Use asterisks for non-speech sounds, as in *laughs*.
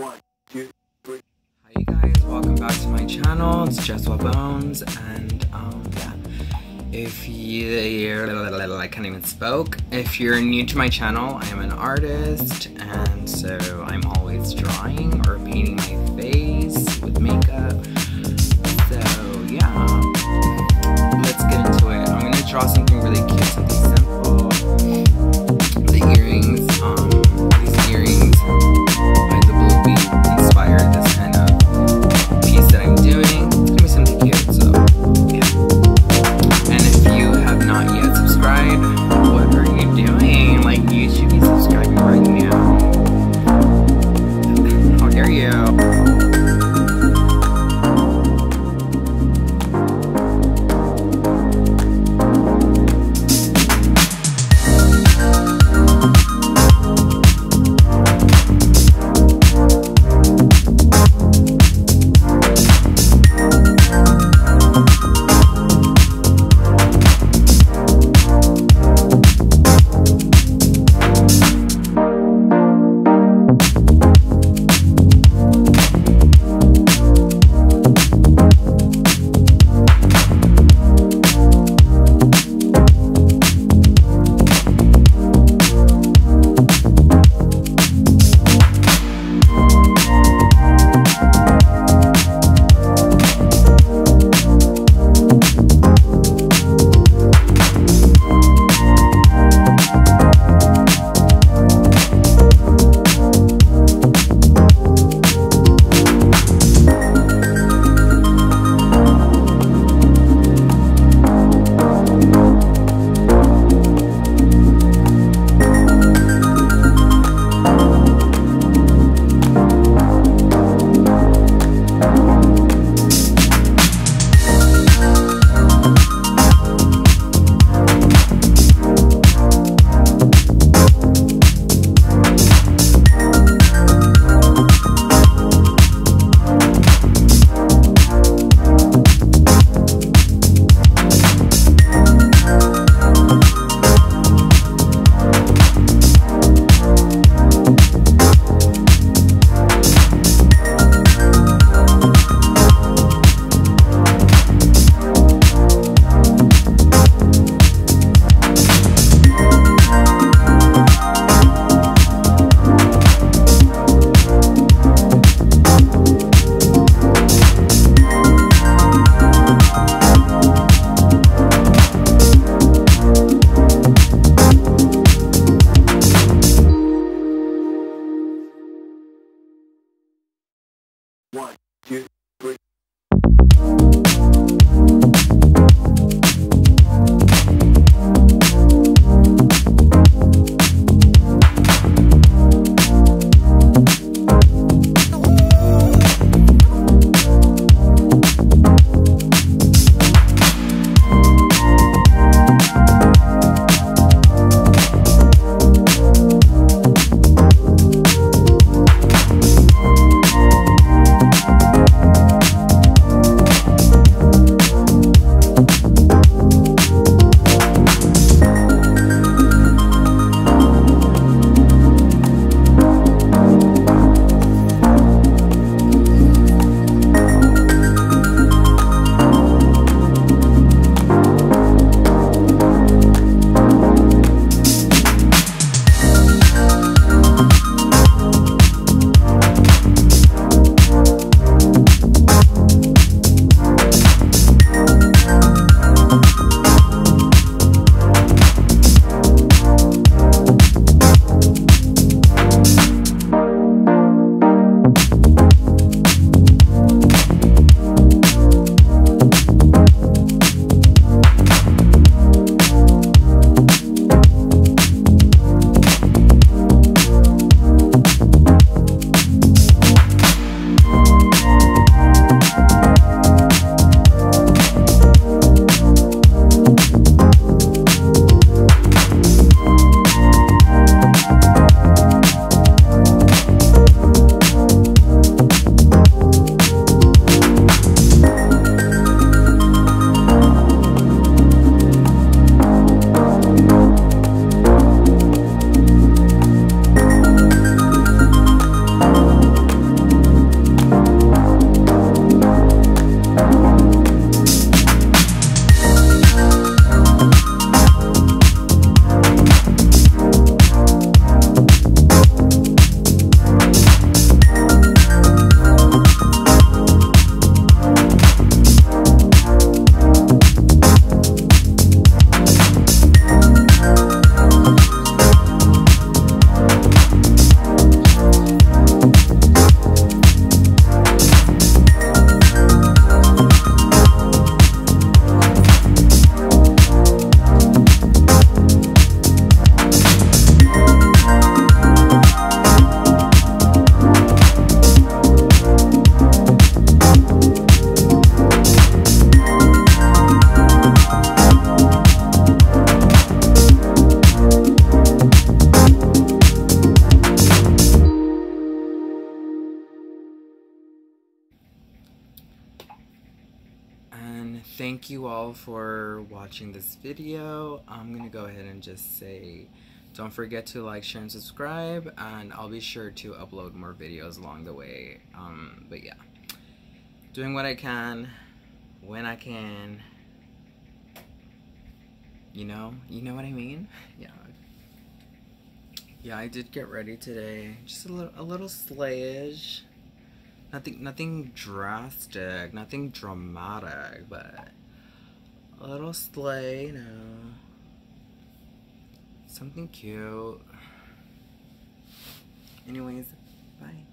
One, two, three. Hi guys, welcome back to my channel. It's Jesua Bones and um yeah. If you I can't even spoke. If you're new to my channel, I am an artist and so I'm always drawing or painting my One, thank you all for watching this video. I'm gonna go ahead and just say, don't forget to like, share, and subscribe, and I'll be sure to upload more videos along the way. Um, but yeah, doing what I can, when I can. You know, you know what I mean? *laughs* Yeah. Yeah, I did get ready today. Just a little, a little slayish. Nothing, nothing drastic, nothing dramatic, but a little slay, you know. Something cute. Anyways, bye.